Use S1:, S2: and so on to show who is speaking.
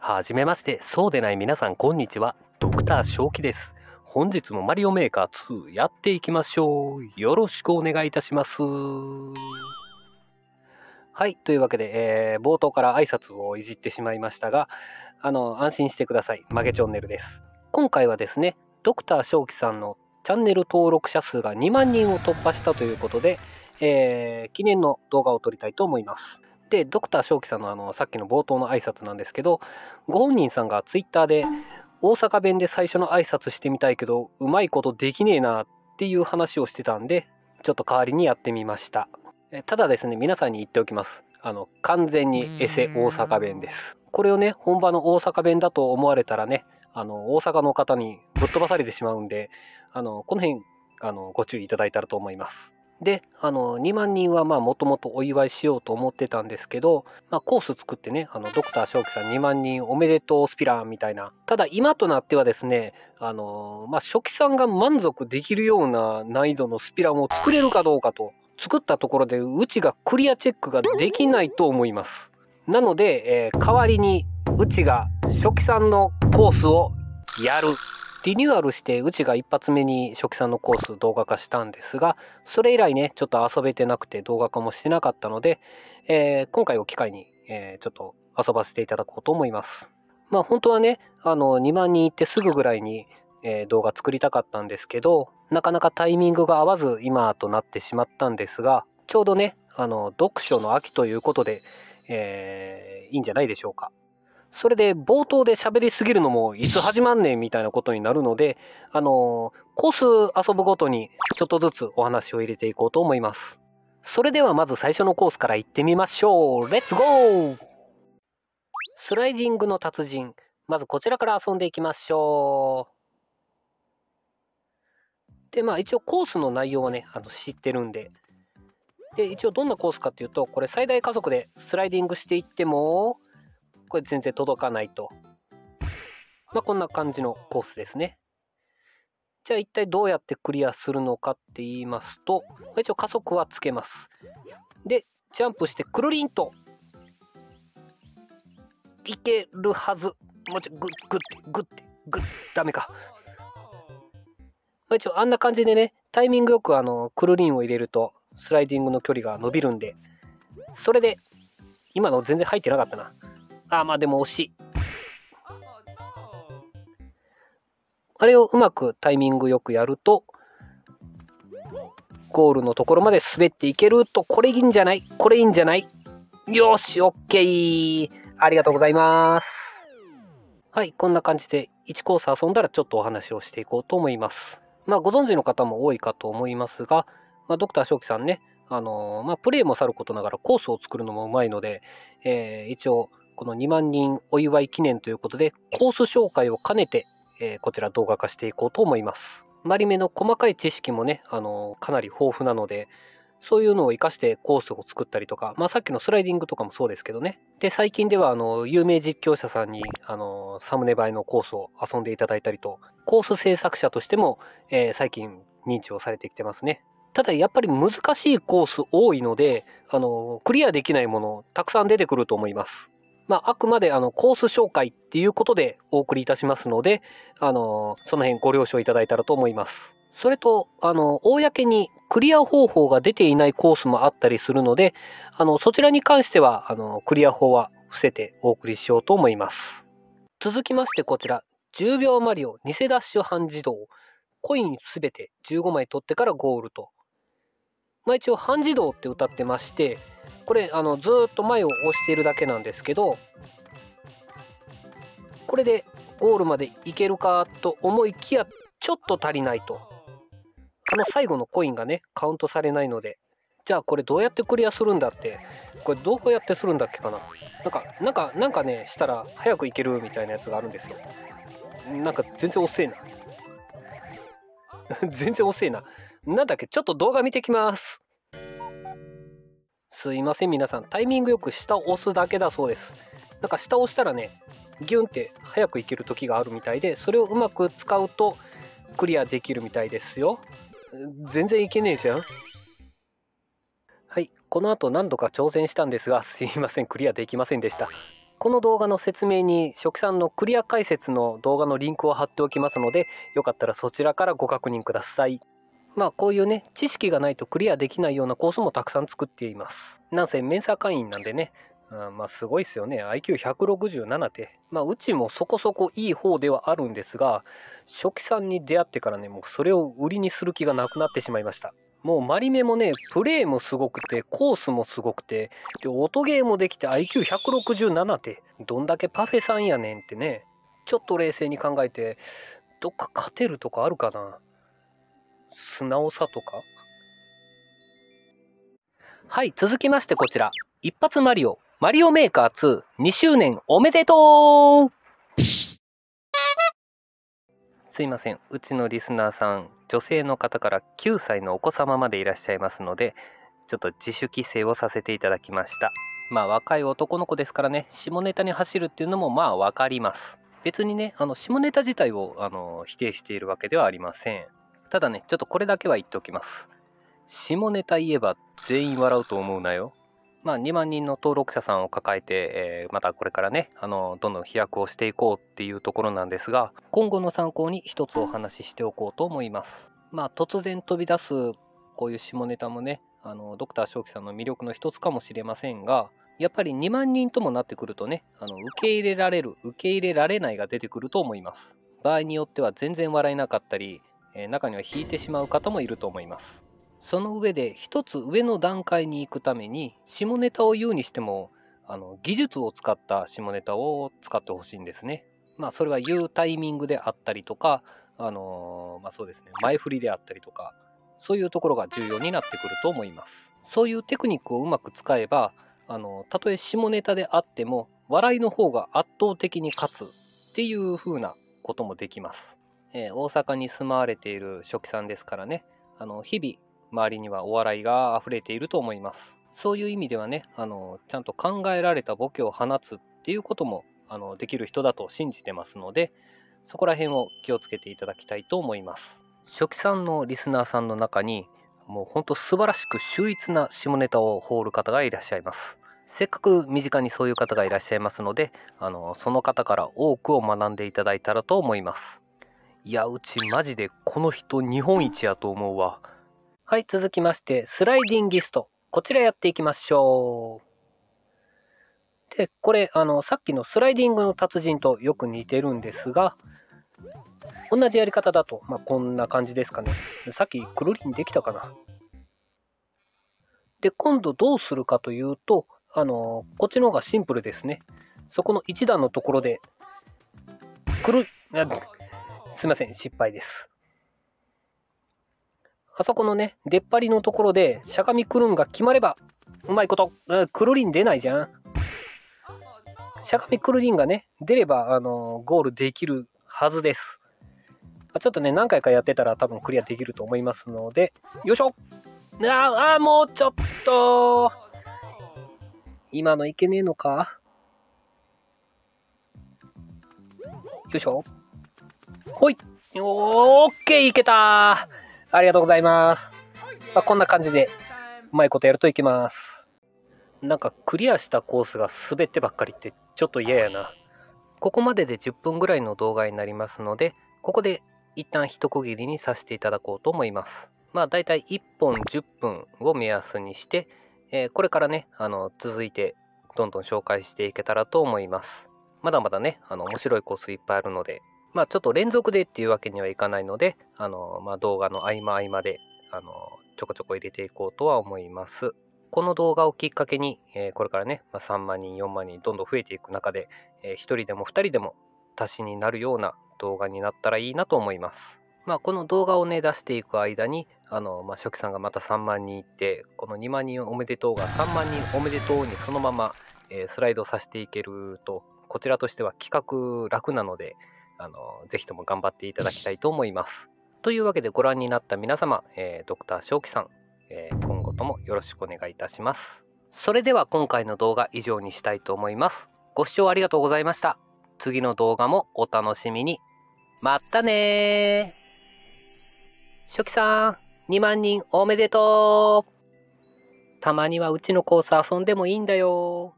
S1: はじめまして、そうでない皆さん、こんにちは。ドクター正気です。本日もマリオメーカー2やっていきましょう。よろしくお願いいたします。はい、というわけで、えー冒頭から挨拶をいじってしまいましたが、あの、安心してください。マゲチョンネルです。今回はですね、ドクター正気さんのチャンネル登録者数が2万人を突破したということで、えー記念の動画を撮りたいと思います。で、ドクター正気さんのあの、さっきの冒頭の挨拶なんですけど、ご本人さんがツイッターで、大阪弁で最初の挨拶してみたいけど、うまいことできねえなっていう話をしてたんで、ちょっと代わりにやってみました。えただですね、皆さんに言っておきます。あの、完全にエセ大阪弁です。これをね、本場の大阪弁だと思われたらね、あの、大阪の方にぶっ飛ばされてしまうんで、あの、この辺、あの、ご注意いただいたらと思います。で、あの、2万人はまあ、もともとお祝いしようと思ってたんですけど、まあ、コース作ってね、あの、ドクター正気さん2万人おめでとうスピラーみたいな。ただ、今となってはですね、あの、まあ、初期さんが満足できるような難易度のスピラーを作れるかどうかと、作ったところで、うちがクリアチェックができないと思います。なので、えー代わりに、うちが初期さんのコースをやる。リニューアルして、うちが一発目に初期さんのコース動画化したんですが、それ以来ね、ちょっと遊べてなくて動画化もしてなかったので、えー今回を機会に、えーちょっと遊ばせていただこうと思います。まあ本当はね、あの、2万人行ってすぐぐらいに、えー動画作りたかったんですけど、なかなかタイミングが合わず今となってしまったんですが、ちょうどね、あの、読書の秋ということで、えーいいんじゃないでしょうか。それで冒頭で喋りすぎるのもいつ始まんねんみたいなことになるので、あのコース遊ぶごとにちょっとずつお話を入れていこうと思います。それではまず最初のコースから行ってみましょうレッツゴースライディングの達人。まずこちらから遊んでいきましょう。で、まあ一応コースの内容はね、あの知ってるんで。で、一応どんなコースかっていうと、これ最大加速でスライディングしていっても、これ全然届かないと。まあこんな感じのコースですね。じゃあ一体どうやってクリアするのかって言いますと、一応加速はつけます。で、ジャンプしてくるりんといけるはず。もうちょ、グッグッて、グッて、グッダメか。ま一応あんな感じでね、タイミングよくあの、くるりんを入れると、スライディングの距離が伸びるんで、それで、今の全然入ってなかったな。あ、まあでも惜しい。あれをうまくタイミングよくやると、ゴールのところまで滑っていけると、これいいんじゃない？これいいんじゃない？よし、オッケーありがとうございます。はい、こんな感じで1コース遊んだらちょっとお話をしていこうと思います。まあ、ご存知の方も多いかと思いますが、まあ、ドクター正気さんね、あのーまあ、プレイもさることながらコースを作るのもうまいので、えー一応、この2万人お祝い記念ということで、コース紹介を兼ねて、えーこちら動画化していこうと思います。マリメの細かい知識もね、あのーかなり豊富なので、そういうのを活かしてコースを作ったりとか、まあさっきのスライディングとかもそうですけどね。で、最近ではあの、有名実況者さんに、あの、サムネ映えのコースを遊んでいただいたりと、コース制作者としても、えー最近認知をされてきてますね。ただやっぱり難しいコース多いので、あの、クリアできないものたくさん出てくると思います。まあ、あくまであの、コース紹介っていうことでお送りいたしますので、あの、その辺ご了承いただいたらと思います。それと、あの、公にクリア方法が出ていないコースもあったりするので、あの、そちらに関しては、あの、クリア法は伏せてお送りしようと思います。続きましてこちら、10秒マリオ偽ダッシュ半自動。コインすべて15枚取ってからゴールと。まあ一応半自動って歌ってまして、これ、あの、ずっと前を押しているだけなんですけど、これでゴールまで行けるかと思いきや、ちょっと足りないと。あの最後のコインがね、カウントされないので、じゃあこれどうやってクリアするんだって、これどうやってするんだっけかな。なんか、なんか、なんかね、したら早く行けるみたいなやつがあるんですよ。なんか全然遅えな。全然遅えな。なんだっけ、ちょっと動画見てきます。すいません、皆さん。タイミングよく下を押すだけだそうです。なんか下を押したらね、ギュンって早く行ける時があるみたいで、それをうまく使うとクリアできるみたいですよ。全然いけねえじゃん。はい、この後何度か挑戦したんですが、すいません、クリアできませんでした。この動画の説明に初期さんのクリア解説の動画のリンクを貼っておきますので、よかったらそちらからご確認ください。まあこういうね、知識がないとクリアできないようなコースもたくさん作っています。なんせメンサー会員なんでね、あまあすごいですよね。IQ167 って。まあうちもそこそこいい方ではあるんですが、初期さんに出会ってからね、もうそれを売りにする気がなくなってしまいました。もうマリメもね、プレイもすごくて、コースもすごくて、で、音ゲーもできて IQ167 って、どんだけパフェさんやねんってね、ちょっと冷静に考えて、どっか勝てるとかあるかな素直さとか？はい、続きましてこちら。一発マリオ、マリオメーカー2、2周年おめでとうすいません。うちのリスナーさん、女性の方から9歳のお子様までいらっしゃいますので、ちょっと自主規制をさせていただきました。まあ若い男の子ですからね、下ネタに走るっていうのもまあわかります。別にね、あの下ネタ自体をあの否定しているわけではありません。ただね、ちょっとこれだけは言っておきます。下ネタ言えば全員笑うと思うなよ。まあ、2万人の登録者さんを抱えて、えー、またこれからね、あの、どんどん飛躍をしていこうっていうところなんですが、今後の参考に一つお話ししておこうと思います。まあ、突然飛び出すこういう下ネタもね、あの、ドクター正気さんの魅力の一つかもしれませんが、やっぱり2万人ともなってくるとね、あの、受け入れられる、受け入れられないが出てくると思います。場合によっては全然笑えなかったり、えー、中には引いてしまう方もいると思います。その上で一つ上の段階に行くために下ネタを言うにしてもあの技術を使った下ネタを使ってほしいんですね。まあそれは言うタイミングであったりとかあのー、まあそうですね前振りであったりとかそういうところが重要になってくると思います。そういうテクニックをうまく使えばあのたとえ下ネタであっても笑いの方が圧倒的に勝つっていう風なこともできます。えー、大阪に住まわれている初期さんですからねあの日々周りにはお笑いが溢れていると思います。そういう意味ではね、あの、ちゃんと考えられたボケを放つっていうことも、あの、できる人だと信じてますので、そこら辺を気をつけていただきたいと思います。初期さんのリスナーさんの中に、もうほんと素晴らしく秀逸な下ネタを放る方がいらっしゃいます。せっかく身近にそういう方がいらっしゃいますので、あの、その方から多くを学んでいただいたらと思います。いや、うちマジでこの人日本一やと思うわ。はい、続きまして、スライディンギスト。こちらやっていきましょう。で、これ、あの、さっきのスライディングの達人とよく似てるんですが、同じやり方だと、まあ、こんな感じですかね。さっきクルリンできたかな。で、今度どうするかというと、あの、こっちの方がシンプルですね。そこの1段のところで、くる、すいません、失敗です。あそこのね、出っ張りのところで、しゃがみくるんが決まれば、うまいこと、くるりん出ないじゃん。しゃがみくるりんがね、出れば、あのゴールできるはずです。ちょっとね、何回かやってたら多分クリアできると思いますので、よいしょああ、もうちょっと今のいけねえのか？よいしょほいオッケーいけたありがとうございます。まあ、こんな感じで、うまいことやるといけます。なんかクリアしたコースが滑ってばっかりってちょっと嫌やな。ここまでで10分ぐらいの動画になりますので、ここで一旦一区切りにさせていただこうと思います。まあだいたい1本10分を目安にして、えー、これからね、あの続いてどんどん紹介していけたらと思います。まだまだね、あの面白いコースいっぱいあるので、まあちょっと連続でっていうわけにはいかないので、あの、まあ動画の合間合間で、あの、ちょこちょこ入れていこうとは思います。この動画をきっかけに、えー、これからね、まあ、3万人、4万人、どんどん増えていく中で、えー、1人でも2人でも足しになるような動画になったらいいなと思います。まあ、この動画をね、出していく間に、あの、まあ、初期さんがまた3万人いって、この2万人おめでとうが3万人おめでとうにそのまま、えー、スライドさせていけると、こちらとしては企画楽なので、あのぜひとも頑張っていただきたいと思います。というわけでご覧になった皆様、えー、ドクター正気さん、えー、今後ともよろしくお願いいたします。それでは今回の動画以上にしたいと思います。ご視聴ありがとうございました。次の動画もお楽しみに。まったね初期さん、2万人おめでとうたまにはうちのコース遊んでもいいんだよ